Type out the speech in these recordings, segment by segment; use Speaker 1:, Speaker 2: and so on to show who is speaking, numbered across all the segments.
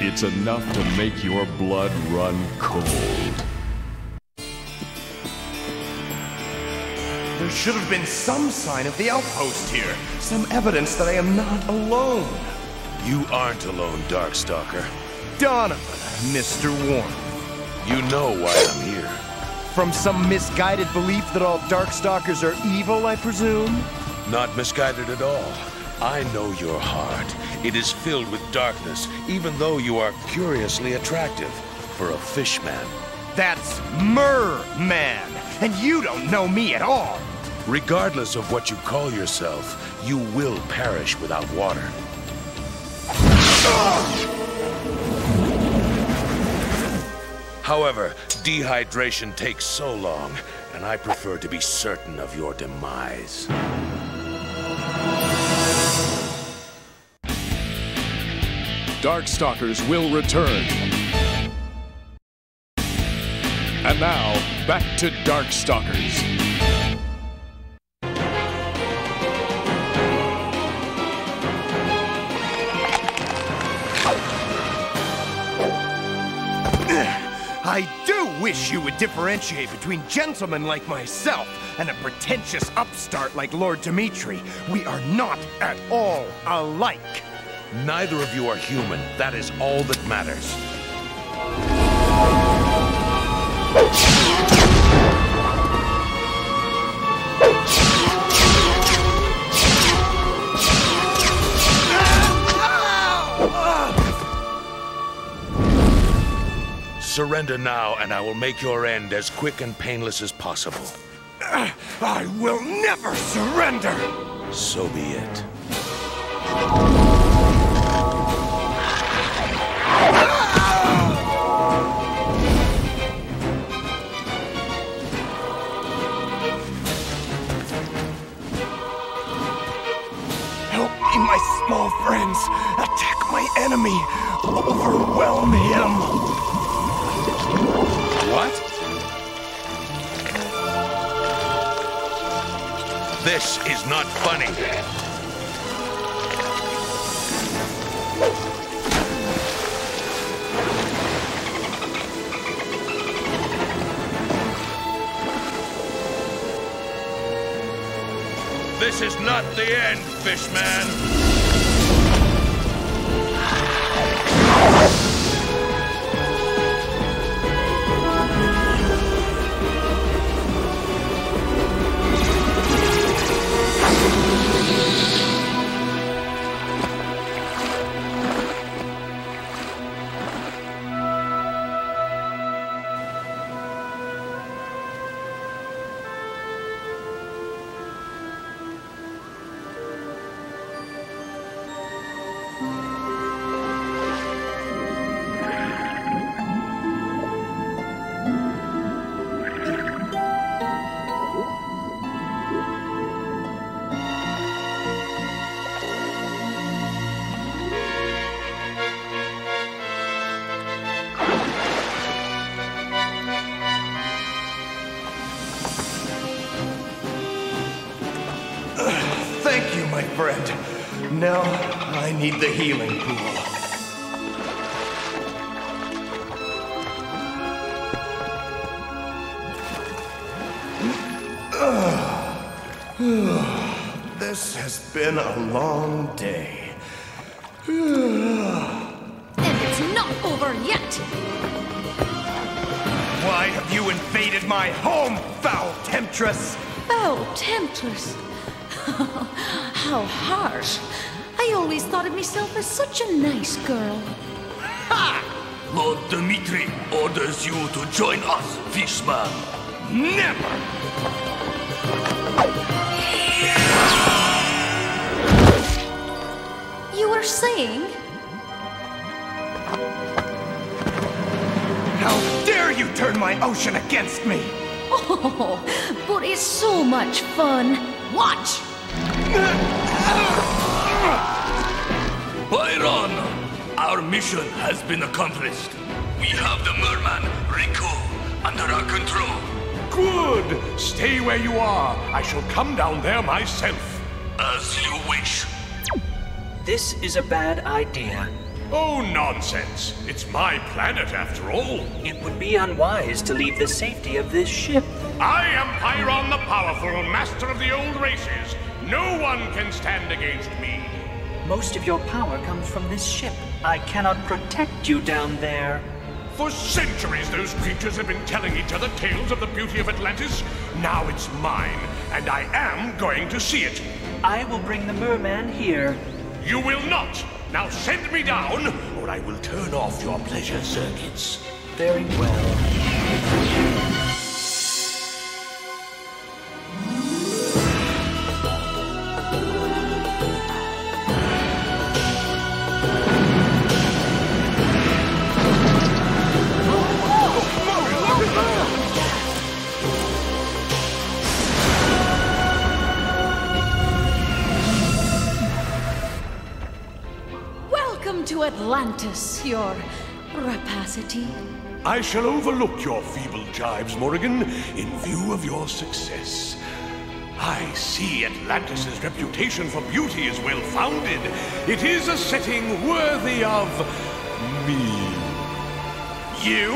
Speaker 1: It's enough to make your blood run cold.
Speaker 2: There should have been some sign of the outpost here. Some evidence that I am not alone.
Speaker 3: You aren't alone, Darkstalker.
Speaker 2: Donovan, Mr. Warren.
Speaker 3: You know why I'm here.
Speaker 2: From some misguided belief that all Darkstalkers are evil, I presume?
Speaker 3: Not misguided at all. I know your heart. It is filled with darkness, even though you are curiously attractive for a fishman.
Speaker 2: That's Merman, and you don't know me at all.
Speaker 3: Regardless of what you call yourself, you will perish without water. However, dehydration takes so long, and I prefer to be certain of your demise.
Speaker 1: Darkstalkers will return. And now, back to Darkstalkers.
Speaker 2: I do wish you would differentiate between gentlemen like myself and a pretentious upstart like Lord Demitri. We are not at all alike.
Speaker 3: Neither of you are human. That is all that matters. Surrender now, and I will make your end as quick and painless as possible.
Speaker 2: I will never surrender!
Speaker 3: So be it.
Speaker 2: Small friends. Attack my enemy. Overwhelm him.
Speaker 3: What? This is not funny. This is not the end, Fishman.
Speaker 2: Now, I need the healing pool. This has been a long day.
Speaker 4: And it's not over yet!
Speaker 2: Why have you invaded my home, foul temptress?
Speaker 4: Oh, Temptress. How harsh. I always thought of myself as such a nice girl. Ha!
Speaker 5: Lord Demitri orders you to join us, Fishman.
Speaker 2: Never!
Speaker 4: You were saying?
Speaker 2: How dare you turn my ocean against me?
Speaker 4: Oh, but it's so much fun. Watch!
Speaker 5: Pyron, our mission has been accomplished. We have the merman, Rico, under our control.
Speaker 6: Good. Stay where you are. I shall come down there myself.
Speaker 5: As you wish.
Speaker 7: This is a bad idea.
Speaker 6: Oh, nonsense. It's my planet after all.
Speaker 8: It would be unwise to leave the safety of this ship.
Speaker 6: I am Pyron the Powerful, master of the old races. No one can stand against me.
Speaker 8: Most of your power comes from this ship. I cannot protect you down there.
Speaker 6: For centuries, those creatures have been telling each other tales of the beauty of Atlantis. Now it's mine, and I am going to see it.
Speaker 8: I will bring the merman here.
Speaker 6: You will not! Now send me down, or I will turn off your pleasure circuits.
Speaker 8: Very well.
Speaker 4: Welcome to Atlantis, your rapacity.
Speaker 6: I shall overlook your feeble jibes, Morrigan, in view of your success. I see Atlantis's reputation for beauty is well founded. It is a setting worthy of me.
Speaker 2: You?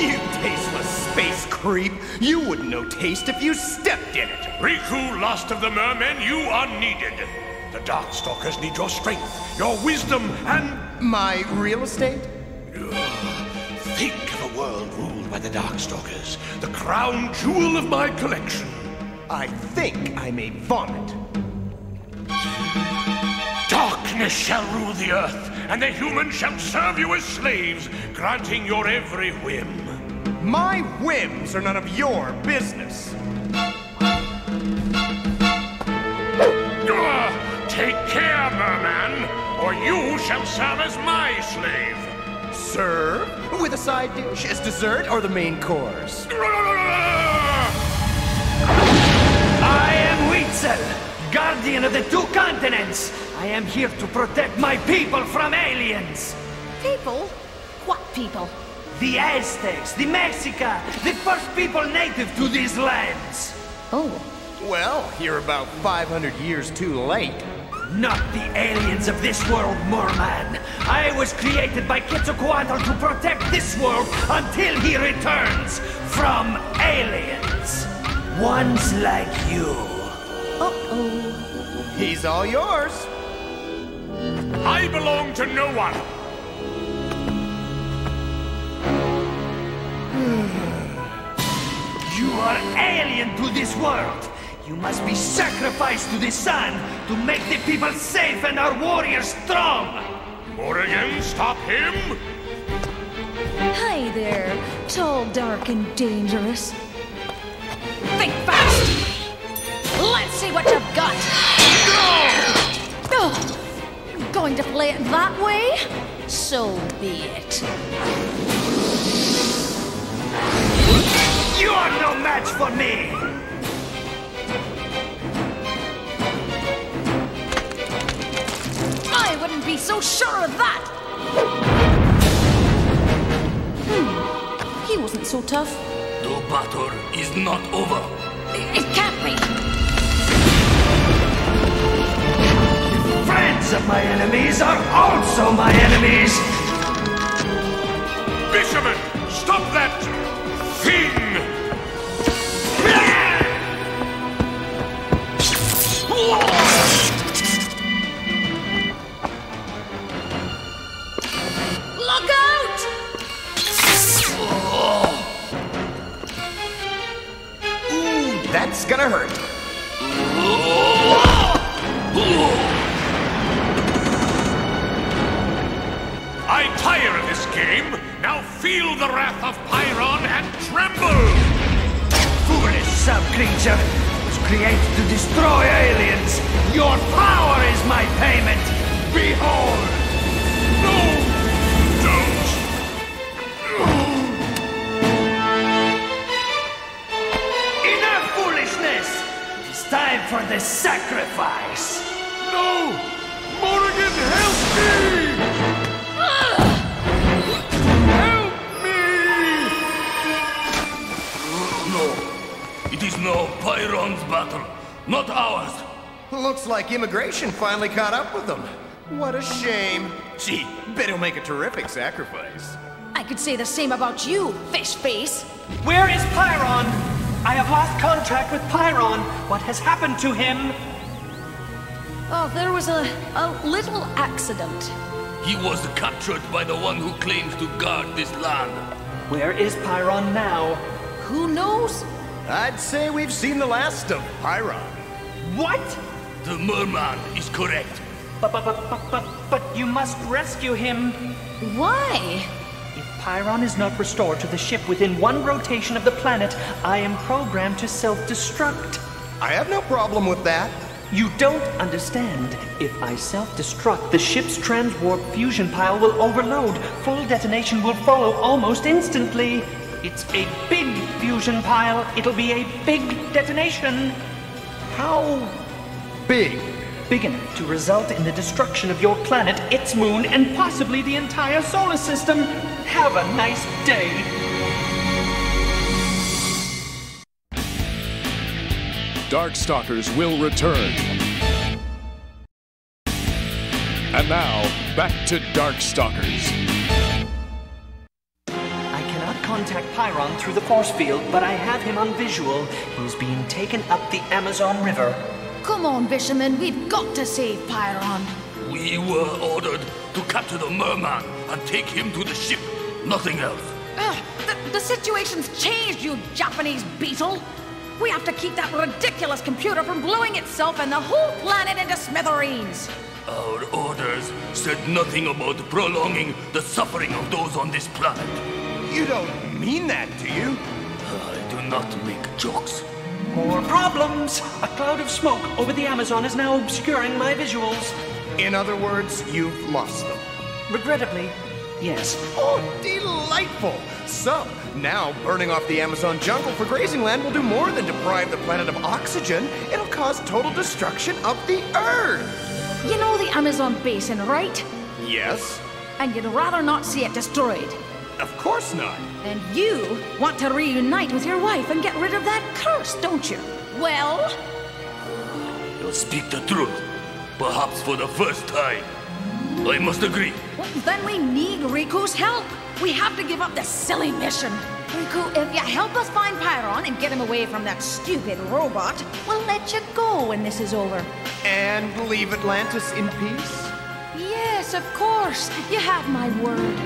Speaker 2: You tasteless space creep! You wouldn't know taste if you stepped in it!
Speaker 6: Riku, last of the mermen, you are needed. The Darkstalkers need your strength, your wisdom, and
Speaker 2: My real estate?
Speaker 6: think of a world ruled by the Darkstalkers, the crown jewel of my collection.
Speaker 2: I think I may vomit.
Speaker 6: Darkness shall rule the earth, and the humans shall serve you as slaves, granting your every whim.
Speaker 2: My whims are none of your business.
Speaker 6: Merman, or you shall serve as my slave.
Speaker 2: Serve? With a side dish as dessert or the main course?
Speaker 7: I am Huitzil, guardian of the two continents. I am here to protect my people from aliens.
Speaker 4: People? What people?
Speaker 7: The Aztecs, the Mexica, the first people native to these lands.
Speaker 4: Oh,
Speaker 2: Well, you're about 500 years too late.
Speaker 7: Not the aliens of this world, Merman. I was created by Quetzalcoatl to protect this world until he returns from aliens. Ones like you.
Speaker 4: uh-oh.
Speaker 2: He's all yours.
Speaker 6: I belong to no one.
Speaker 7: You are alien to this world. You must be sacrificed to the sun to make the people safe and our warriors strong.
Speaker 6: Morrigan, stop him!
Speaker 4: Hi there, tall, dark, and dangerous. Think fast! Let's see what you've got! Oh, no! Going to play it that way? So be it.
Speaker 7: You are no match for me.
Speaker 4: I wouldn't be so sure of that! Hmm. He wasn't so tough.
Speaker 5: The battle is not over.
Speaker 4: It, it can't be!
Speaker 7: Friends of my enemies are also my enemies.
Speaker 6: Fisherman, stop that
Speaker 2: gonna hurt.
Speaker 6: I tire of this game. Now feel the wrath of Pyron and tremble!
Speaker 7: Foolish sub-creature was created to destroy aliens. Your power is my payment. Behold!
Speaker 6: No!
Speaker 7: Time for the sacrifice.
Speaker 6: No! Morrigan, help me! Help me!
Speaker 5: No. It is now Pyron's battle, not ours.
Speaker 2: Looks like immigration finally caught up with them. What a shame. Gee, bet he'll make a terrific sacrifice.
Speaker 4: I could say the same about you, fish face.
Speaker 7: Where is Pyron? I have lost contact with Pyron. What has happened to him?
Speaker 4: Oh, there was a, a little accident.
Speaker 5: He was captured by the one who claims to guard this land.
Speaker 7: Where is Pyron now?
Speaker 4: Who knows?
Speaker 2: I'd say we've seen the last of Pyron.
Speaker 7: What?
Speaker 5: The merman is correct.
Speaker 7: But, but, but, but, but, but you must rescue him.
Speaker 4: Why?
Speaker 7: If Pyron is not restored to the ship within one rotation of the planet, I am programmed to self-destruct.
Speaker 2: I have no problem with that.
Speaker 7: You don't understand. If I self-destruct, the ship's transwarp fusion pile will overload. Full detonation will follow almost instantly. It's a big fusion pile. It'll be a big detonation.
Speaker 2: How big?
Speaker 7: Big enough to result in the destruction of your planet, its moon, and possibly the entire solar system. Have a nice day.
Speaker 1: Darkstalkers will return. And now, back to Darkstalkers.
Speaker 7: I cannot contact Pyron through the force field, but I have him on visual. He's being taken up the Amazon River.
Speaker 4: Come on, Fisherman, we've got to save Pyron.
Speaker 5: We were ordered to capture the merman and take him to the ship. Nothing else.
Speaker 4: Ugh, the, the situation's changed, you Japanese beetle. We have to keep that ridiculous computer from blowing itself and the whole planet into smithereens.
Speaker 5: Our orders said nothing about prolonging the suffering of those on this planet.
Speaker 2: You don't mean that, do you?
Speaker 5: I do not make jokes.
Speaker 7: More problems! A cloud of smoke over the Amazon is now obscuring my visuals.
Speaker 2: In other words, you've lost them.
Speaker 7: Regrettably, yes.
Speaker 2: Oh, delightful! So, now burning off the Amazon jungle for grazing land will do more than deprive the planet of oxygen. It'll cause total destruction of the Earth!
Speaker 4: You know the Amazon basin, right?
Speaker 2: Yes?
Speaker 4: And you'd rather not see it destroyed.
Speaker 2: Of course not.
Speaker 4: And you want to reunite with your wife and get rid of that curse, don't you? Well,
Speaker 5: You'll speak the truth. Perhaps for the first time. I must agree.
Speaker 4: Then we need Riku's help. We have to give up this silly mission. Riku, if you help us find Pyron and get him away from that stupid robot, we'll let you go when this is over.
Speaker 2: And leave Atlantis in peace?
Speaker 4: Yes, of course. You have my word.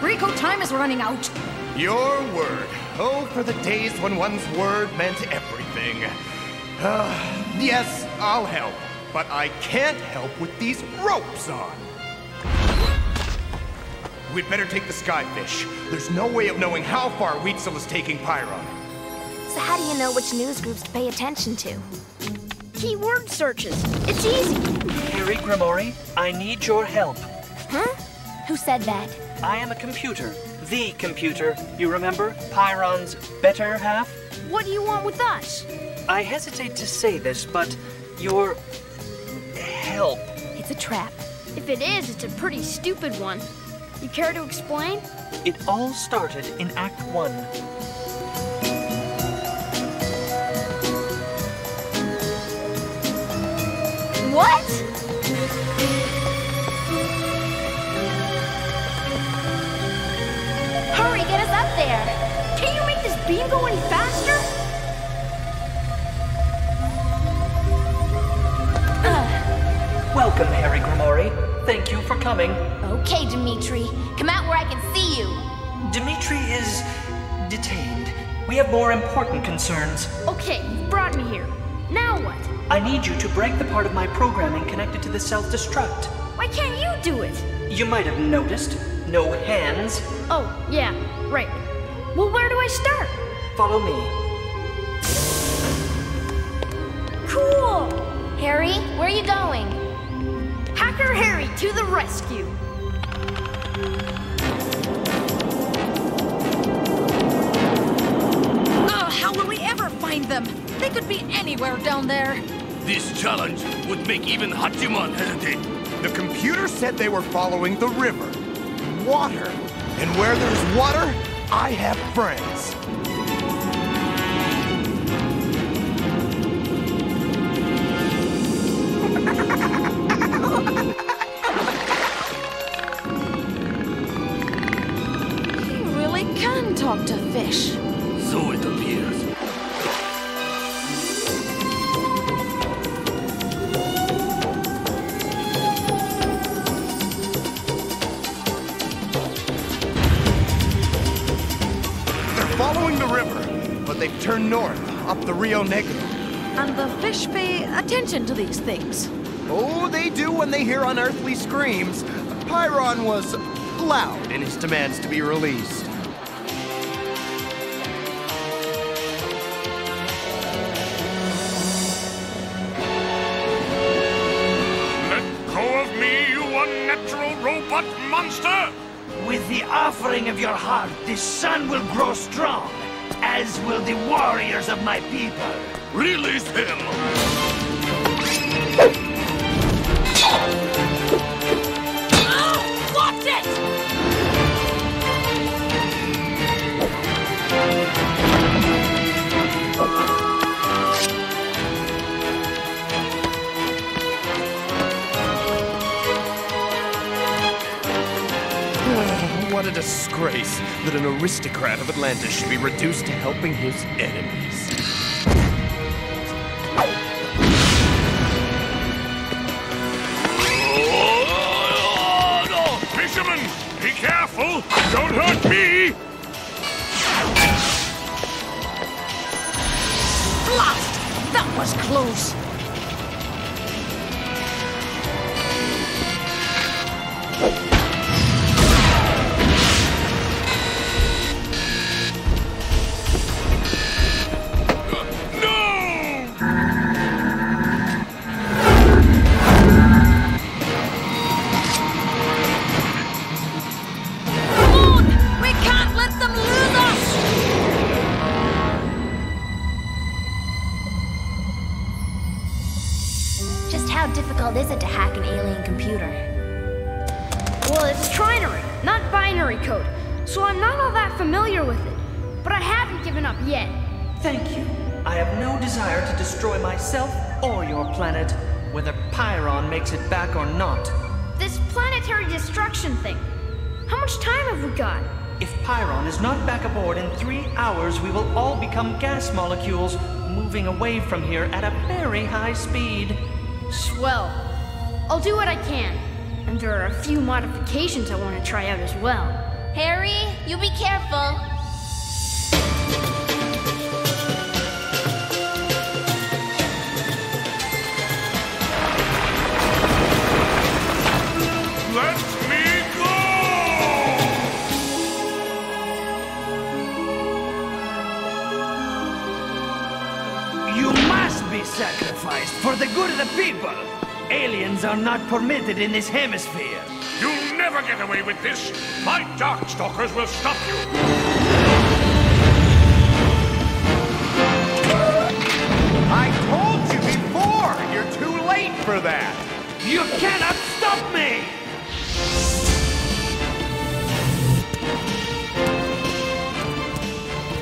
Speaker 4: Riku, time is running out.
Speaker 2: Your word. Oh, for the days when one's word meant everything. Ah, yes, I'll help. But I can't help with these ropes on. We'd better take the Skyfish. There's no way of knowing how far Huitzil is taking Pyron.
Speaker 9: So how do you know which news groups to pay attention to? Keyword searches. It's easy.
Speaker 7: Harry Grimoire, I need your help.
Speaker 9: Huh? Who said that?
Speaker 7: I am a computer. The computer. You remember? Pyron's better half?
Speaker 9: What do you want with us?
Speaker 7: I hesitate to say this, but your help.
Speaker 9: It's a trap. If it is, it's a pretty stupid one. You care to explain?
Speaker 7: It all started in Act One.
Speaker 9: What? Hurry, get us up there. Can you make this beam go any faster?
Speaker 7: Welcome, Harry Grimoire. Thank you for coming.
Speaker 9: Okay, Demitri. Come out where I can see you.
Speaker 7: Demitri is detained. We have more important concerns.
Speaker 9: Okay, you've brought me here. Now what?
Speaker 7: I need you to break the part of my programming connected to the self-destruct.
Speaker 9: Why can't you do it?
Speaker 7: You might have noticed. No hands.
Speaker 9: Oh, yeah, right. Well, where do I start?
Speaker 7: Follow me.
Speaker 9: Cool! Harry, where are you going? Hacker Harry to the rescue!
Speaker 4: Oh, how will we ever find them? They could be anywhere down there.
Speaker 5: This challenge would make even Hachiman hesitate.
Speaker 2: The computer said they were following the river. Water. And where there's water, I have friends. Rio Negro.
Speaker 4: And the fish pay attention to these things.
Speaker 2: Oh, they do when they hear unearthly screams. Pyron was loud in his demands to be released.
Speaker 6: Let go of me, you unnatural robot monster!
Speaker 10: With the offering of your heart, this sun will grow strong, as will the warriors of my people.
Speaker 5: Release him!
Speaker 2: Disgrace that an aristocrat of Atlantis should be reduced to helping his enemies.
Speaker 6: Fisherman, be careful! Don't hurt me!
Speaker 4: Blast! That was close.
Speaker 9: Difficult is it to hack an alien computer?
Speaker 11: Well, it's trinary, not binary code, so I'm not all that familiar with it. But I haven't given up yet.
Speaker 7: Thank you. I have no desire to destroy myself or your planet, whether Pyron makes it back or not.
Speaker 11: This planetary destruction thing. How much time have we got?
Speaker 7: If Pyron is not back aboard in three hours, we will all become gas molecules, moving away from here at a very high speed.
Speaker 11: Swell. I'll do what I can. And there are a few modifications I want to try out as well.
Speaker 9: Harry, you be careful.
Speaker 10: For the good of the people. Aliens are not permitted in this hemisphere.
Speaker 6: You'll never get away with this! My Darkstalkers will stop you!
Speaker 2: I told you before! You're too late for that!
Speaker 10: You cannot stop me!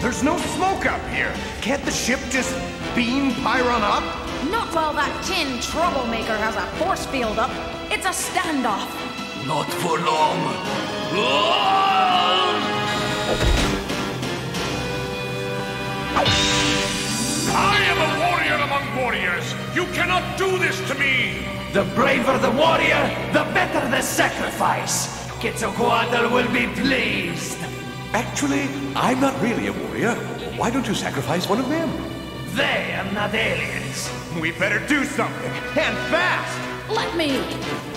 Speaker 2: There's no smoke up here! Can't the ship just beam Pyron up?
Speaker 4: Not while that tin troublemaker has a force field up. It's a standoff.
Speaker 5: Not for long.
Speaker 6: I am a warrior among warriors! You cannot do this to me!
Speaker 10: The braver the warrior, the better the sacrifice. Quetzalcoatl will be pleased.
Speaker 6: Actually, I'm not really a warrior. Why don't you sacrifice one of them?
Speaker 10: They are not aliens.
Speaker 2: We better do something, and fast!
Speaker 4: Let me.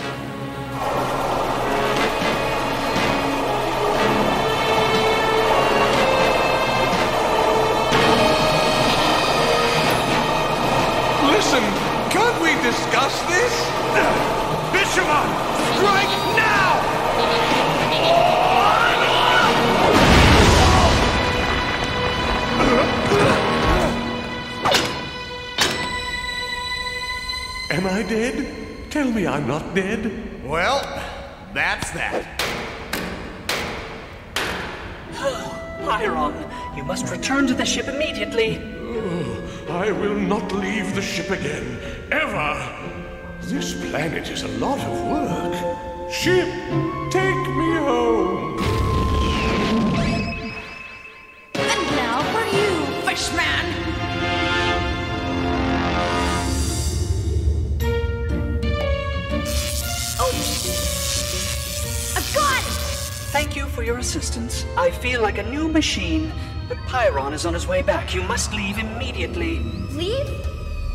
Speaker 6: I dead? Tell me I'm not dead.
Speaker 2: Well, that's that.
Speaker 7: Pyron, you must return to the ship immediately.
Speaker 6: I will not leave the ship again, ever. This planet is a lot of work. Ship, take me home.
Speaker 7: Your assistance. I feel like a new machine. But Pyron is on his way back. You must leave immediately.
Speaker 11: Leave?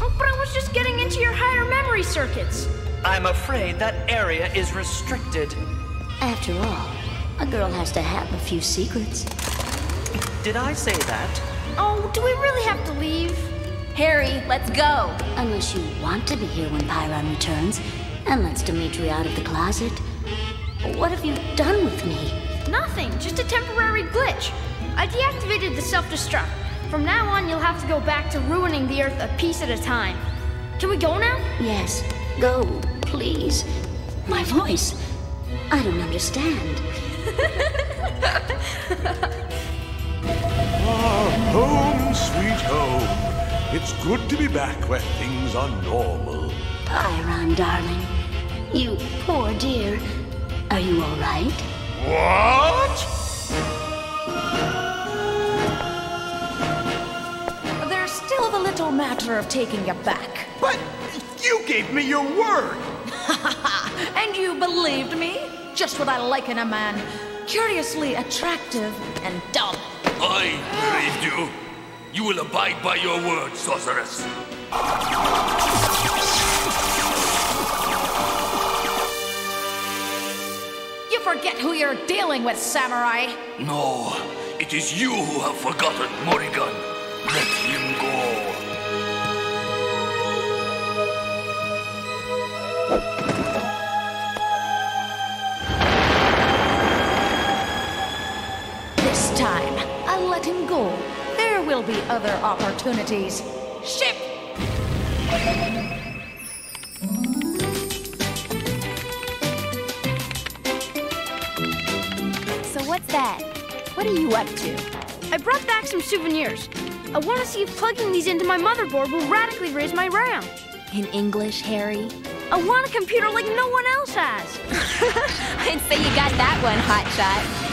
Speaker 11: Oh, but I was just getting into your higher memory circuits.
Speaker 7: I'm afraid that area is restricted.
Speaker 12: After all, a girl has to have a few secrets.
Speaker 7: Did I say that?
Speaker 11: Oh, do we really have to leave?
Speaker 12: Harry, let's go. Unless you want to be here when Pyron returns and lets Demitri out of the closet. What have you done with me?
Speaker 11: Nothing, just a temporary glitch. I deactivated the self-destruct. From now on, you'll have to go back to ruining the Earth a piece at a time. Can we go now?
Speaker 12: Yes, go, please. My voice. I don't understand.
Speaker 6: Ah, home, sweet home. It's good to be back where things are normal.
Speaker 12: Pyron, darling. You poor dear. Are you all right?
Speaker 6: What?
Speaker 4: There's still the little matter of taking you back.
Speaker 2: But you gave me your word!
Speaker 4: and you believed me? Just what I like in a man. Curiously attractive and dumb.
Speaker 5: I believed you. You will abide by your word, sorceress.
Speaker 4: Forget who you're dealing with, Samurai.
Speaker 5: No, it is you who have forgotten Morrigan. Let him go.
Speaker 4: This time, I'll let him go. There will be other opportunities. Ship!
Speaker 11: That? What are you up to? I brought back some souvenirs. I want to see if plugging these into my motherboard will radically raise my RAM.
Speaker 12: In English, Harry?
Speaker 11: I want a computer like no one else has.
Speaker 13: I'd say you got that one, hotshot.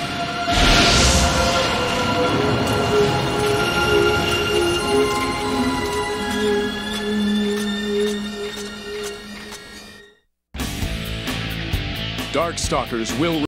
Speaker 1: Darkstalkers will